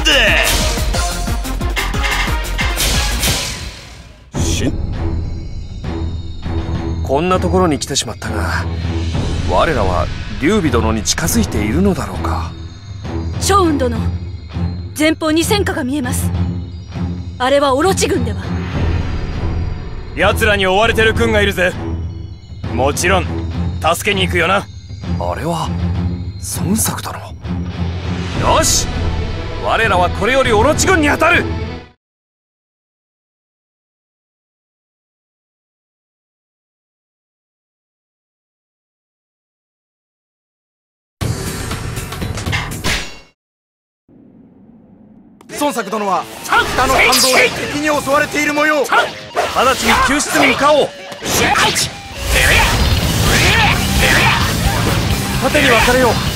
でしこんなところに来てしまったが我らは劉備殿に近づいているのだろうか。趙雲殿前方に戦火が見えます。あれはオロチ軍では。奴らに追われてる軍がいるぜ。もちろん助けに行くよな。あれは孫作殿よし。我らはこれよりオロチ軍に当たる。孫作殿は北の反動で敵に襲われている模様。直ちに救出に向かおう。縦に分かれよう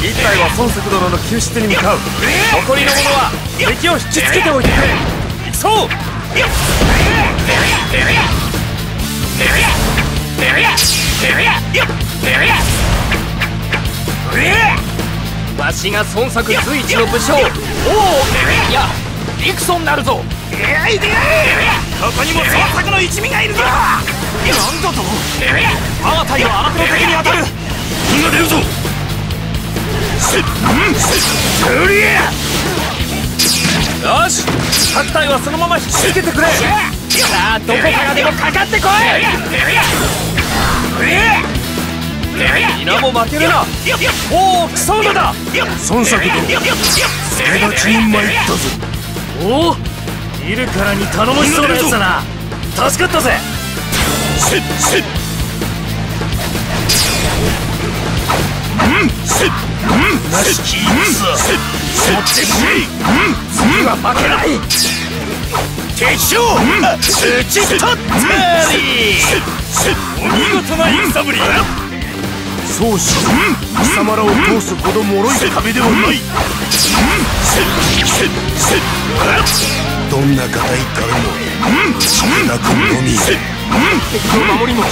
一体は孫作殿の救出に向かう。残りの者は敵を引きつけておいてくれ。行くぞわしが孫作随一の武将おおいや陸ソになるぞ。ここにも孫作の一味がいるぞ。なんだと我が隊は荒手の敵に当たる。軍が出るぞよし各隊はそのまま引きつけてくれ。さあどこからでもかかってこい。皆も負けるな。おお来そうのだ。孫作殿それが一人前ったぞ。おお見るからに頼もしそうなやつだな。助かったぜなしき戦持ってこい次は負けない敵将討ち取ったりお見事な戦ぶりそうし貴様らを通すほど脆い壁ではないどん。な硬い壁も砕くのみ敵の守りもこ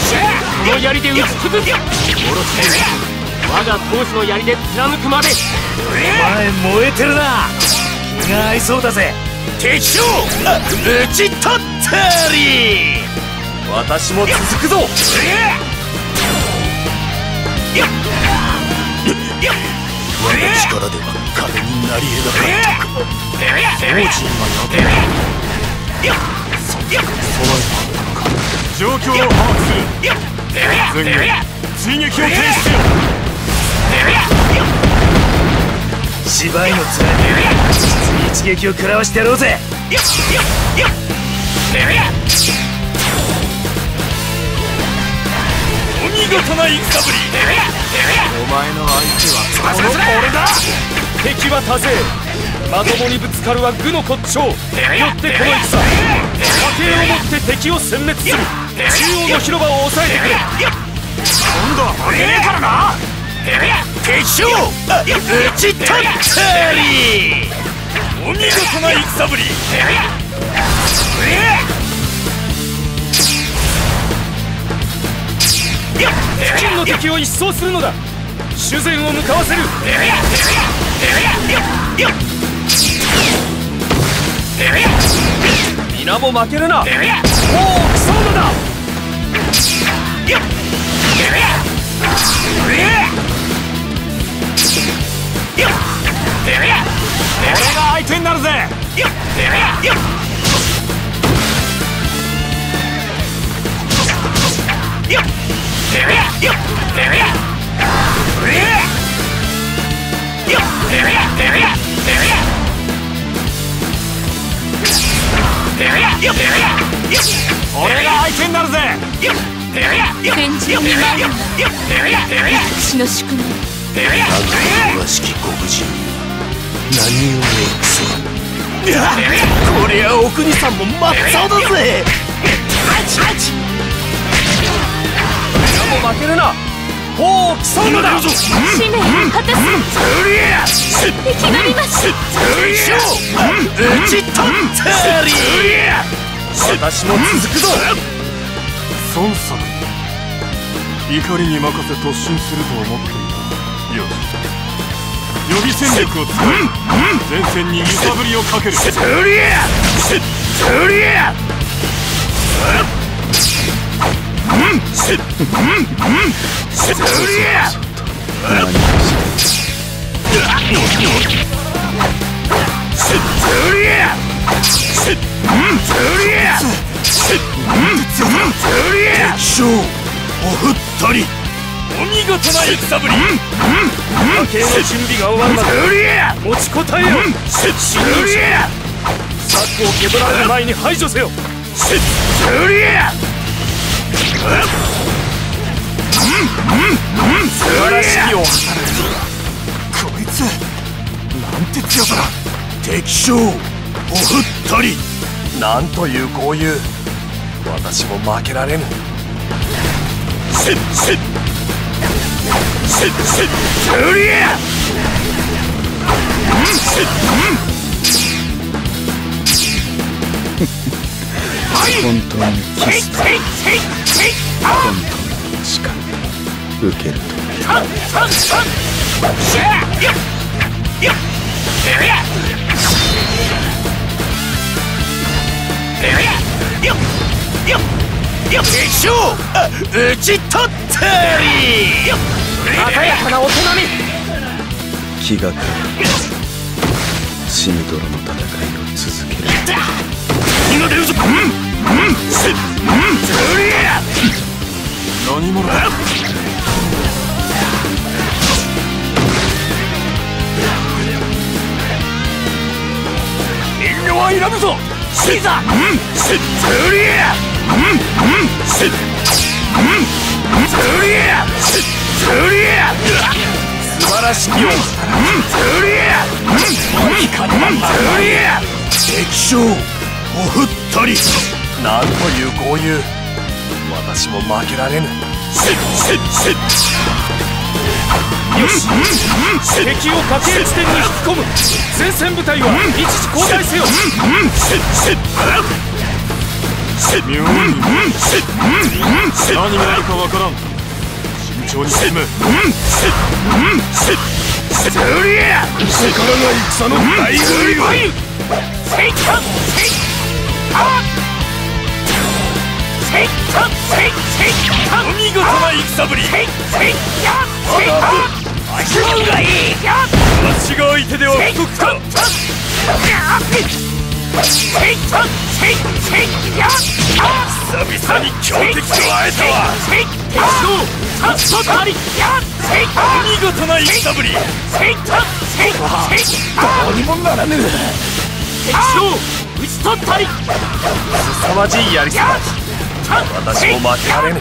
の槍で打ち潰す我が当時の槍で貫くまでお前燃えてるな。気が合いそうだぜ。敵将討ち取ったり。私も続くぞ。我が力では壁になり得なかったか。王子がや状況を把握する。全軍追撃を停止せよ芝居のつらい一撃を食らわしてやろうぜ。お見事な戦ぶりお前の相手はこの俺だ。敵は多勢。まともにぶつかるは愚の骨頂。よってこの戦。家計をもって敵を殲滅する。中央の広場を抑えてくれ。今度は負けねえからな敵将討ち取ったり。お見事な戦ぶり。付近の敵を一掃するのだ。修繕を向かわせる。皆も負けるな。おお来そうのだ。俺が相手になるぜ。俺が相手になるぜ天神に舞うのは私の宿命。詳しき黒人何をエクソこりゃお国さん。も真っ青だぜ皆も負けるなおお来そうのだ使命を果たす生き延びます討ち取ったり私も続くぞ孫作怒りに任せ突進すると思っていたよし予備戦力を使い前線に揺さぶりをかける。トリアトリアせっせっうりゃせっうりゃせっうりゃせっうりゃ敵将おふったり。見事な戦ぶり家計の準備が終わるまで持ちこたえよせっうりゃ策を削られる前に排除せよせっうりゃ素晴らしきをこいつなんて強さだ敵将おふったりなんという豪遊私も負けられぬせっせっ本当にキス。と本当の力受けると敵将あ討ち取ったり鮮やかなお手並み。気がかり。血みどろの戦いを続ける。るぞ。うんうんせっうんうりゃ何者だ。遠慮はいらぬぞシザうんせっうりゃうんうんせっうんうりゃせっうりゃ素晴らし。きようんうりゃうんいかにもうりゃ敵将おふったりなんという豪遊私も負けられぬよし。敵を崖地点に引き込む前線部隊は一時交代せよせっせっせっうんうんうん何があるかわからん慎重に進むうんせっうんせっせっうりゃここからが戦の大売りはせっかせっあせっかせっせっかお見事な戦ぶりせっせっやせっか足のがいいや私が相手では不得か久々に強敵と会えたわ。見事な戦ぶりどうにもならぬ凄まじいやり。さ私も負けられぬ。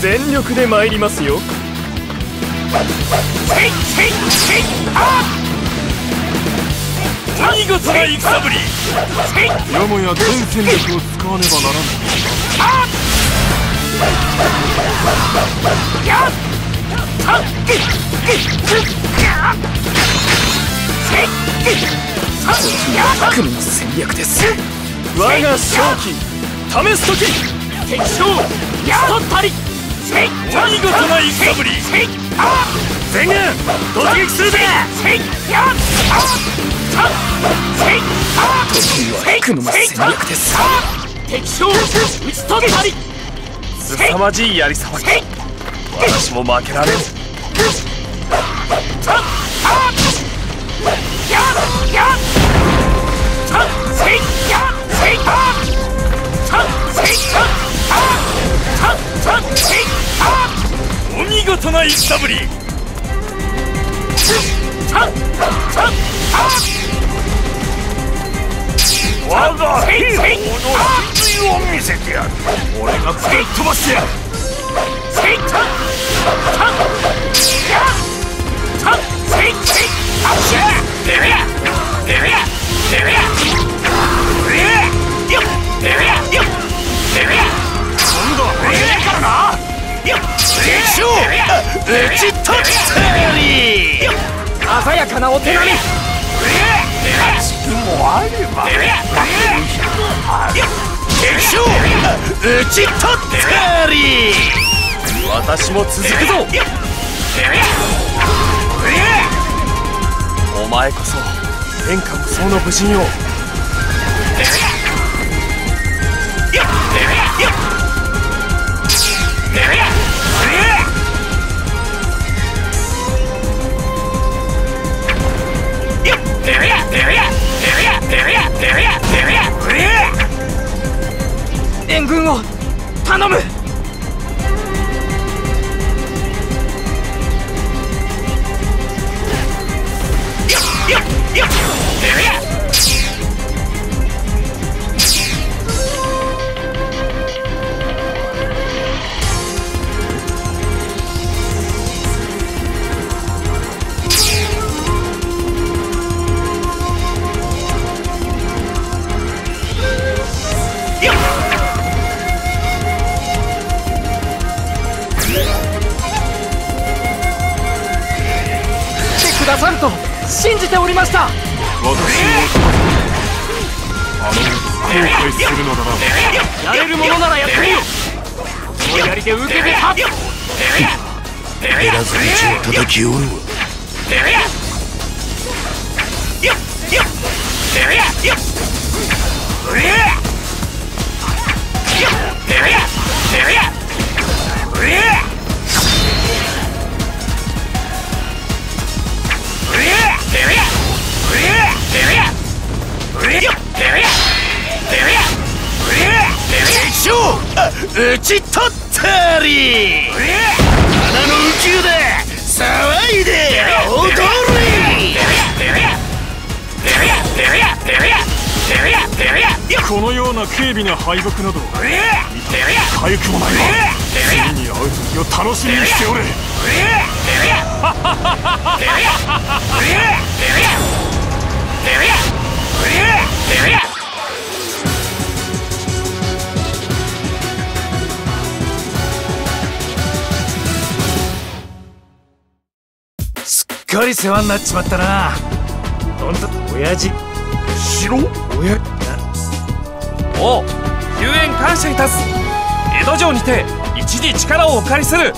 全力で参りますよ見事な戦ぶり。よもや全戦力を使わねばならぬ。悪の戦略です。我が正気試す時敵将やったり。見事な戦ぶり全軍突撃するぜ！悪の戦略です敵将討ち取ったり凄まじいやりさばき私も負けられぬお見事な戦ぶり我が兵法の真髄を見せてやる。俺がぶっ飛ばしてやる。今度は俺からな。敵将討ち取ったり鮮やかなお手並みもあれば。敵将討ち取ったり私も続くぞお前こそ天下無双の武人よくださると。信じておりました。私をあの後悔するのだな。やれるものならやってみよこの槍で受けて立つ。減らず口を叩きおる。わ敵このような軽微な敗北などかゆくもないわ。次に会う時を楽しみにしておれ。すっかり世話になっちまったな。ほんと親父。城親お救援感謝いたす。江戸城にて一時力をお借りする。